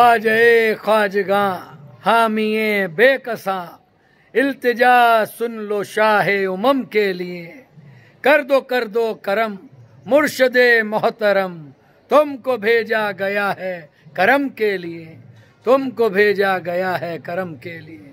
ख्वाजे ख्वाजगा हामिए बेकसा, इल्तिजा सुन लो शाह उमम के लिए। कर दो कर दो करम, मुर्शद मोहतरम, तुमको भेजा गया है करम के लिए। तुमको भेजा गया है करम के लिए।